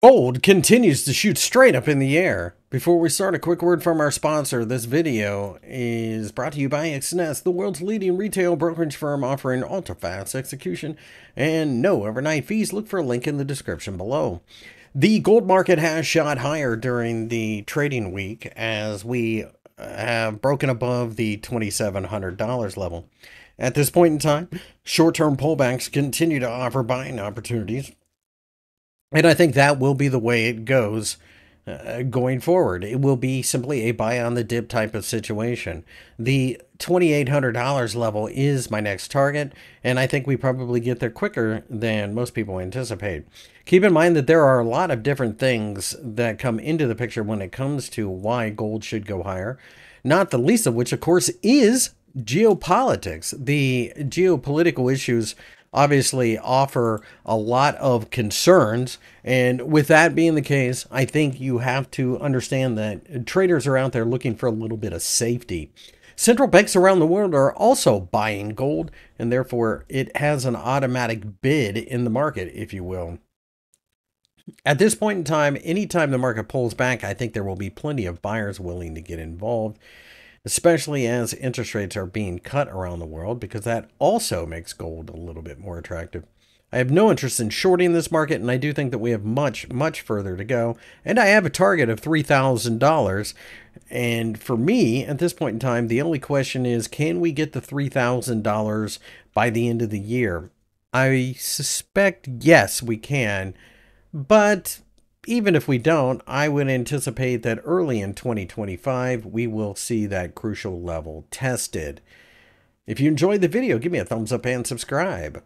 Gold continues to shoot straight up in the air. Before we start, a quick word from our sponsor. This video is brought to you by Exness, the world's leading retail brokerage firm offering ultra-fast execution and no overnight fees. Look for a link in the description below. The gold market has shot higher during the trading week as we uh, have broken above the $2,700 level. At this point in time, short-term pullbacks continue to offer buying opportunities and I think that will be the way it goes uh, going forward. It will be simply a buy on the dip type of situation. The $2,800 level is my next target, and I think we probably get there quicker than most people anticipate. Keep in mind that there are a lot of different things that come into the picture when it comes to why gold should go higher, not the least of which, of course, is geopolitics. The geopolitical issues obviously offer a lot of concerns. And with that being the case, I think you have to understand that traders are out there looking for a little bit of safety. Central banks around the world are also buying gold, and therefore it has an automatic bid in the market, if you will. At this point in time, anytime the market pulls back, I think there will be plenty of buyers willing to get involved especially as interest rates are being cut around the world, because that also makes gold a little bit more attractive. I have no interest in shorting this market, and I do think that we have much, much further to go. And I have a target of $3,000. And for me, at this point in time, the only question is can we get the $3,000 by the end of the year? I suspect yes, we can. But even if we don't, I would anticipate that early in 2025, we will see that crucial level tested. If you enjoyed the video, give me a thumbs up and subscribe.